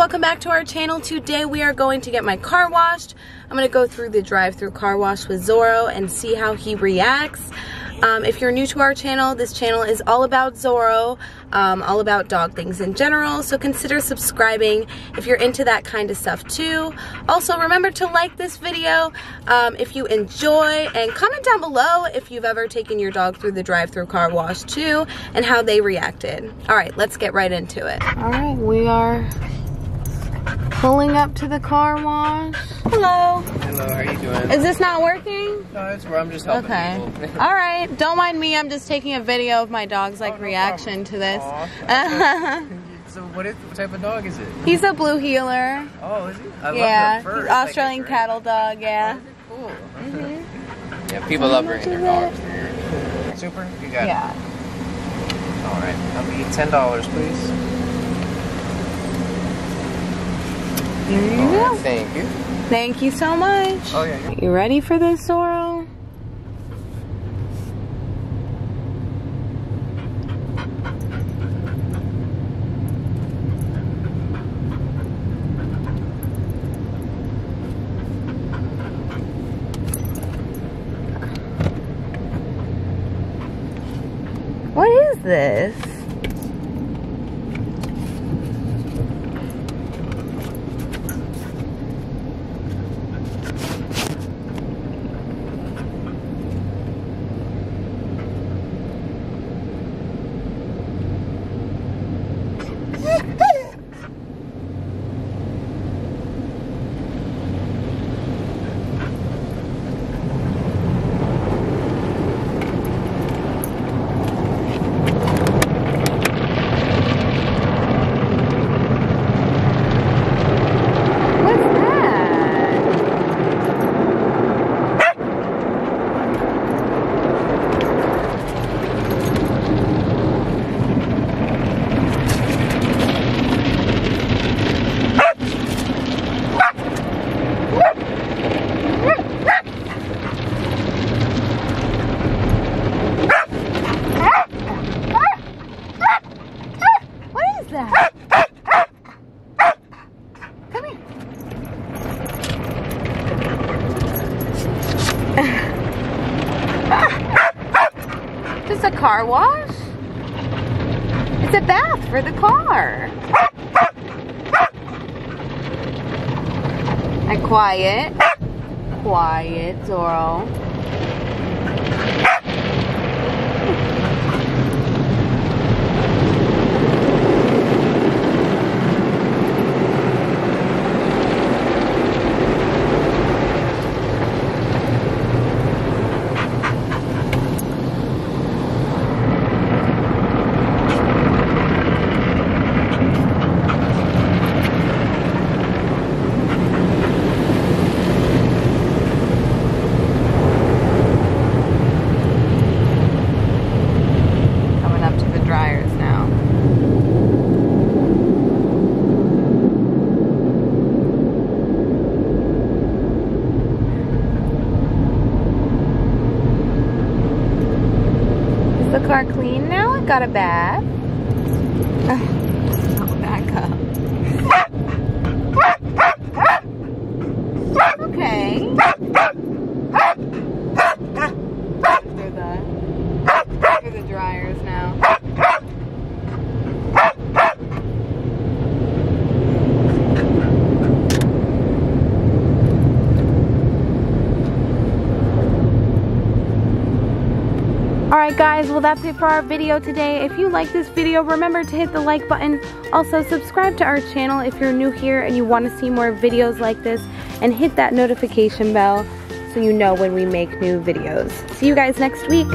our channel. Today we are going to get my car washed. I'm gonna go through the drive-through car wash with Zorro and see how he reacts. Um, if you're new to our channel, this channel is all about Zorro, um, all about dog things in general, so consider subscribing if you're into that kind of stuff too. Also, remember to like this video um, if you enjoy, and comment down below if you've ever taken your dog through the drive-through car wash too, and how they reacted. All right, let's get right into it. All right, we are pulling up to the car wash. Hello. Hello, how are you doing? Is this not working? No, it's where I'm just helping Okay. people. All right. Don't mind me. I'm just taking a video of my dog's like Oh, no reaction problem. to this. Aw. so what, is, what type of dog is it? He's a blue heeler. Oh, is he? I yeah. love the fur. He's It's like Australian cattle dog. Yeah. Cool. Mm-hmm. Yeah, people love bringing their dogs here. Super, you got Yeah. it. All right, I'll be ten dollars, please. Here you All go. right, thank you. Thank you so much. Oh yeah. you're- ready for this, Zorro? What is this? What's that? What is that? Come here. Just a car wash? It's a bath for the car. And quiet. Quiet, Zorro. Coming up to the dryers now. Is the car clean now? It got a bath. Oh, back up. Okay. Through the through the dryers now. Alright guys, well that's it for our video today. If you like this video, remember to hit the like button. Also subscribe to our channel if you're new here and you want to see more videos like this. And hit that notification bell so you know when we make new videos. See you guys next week.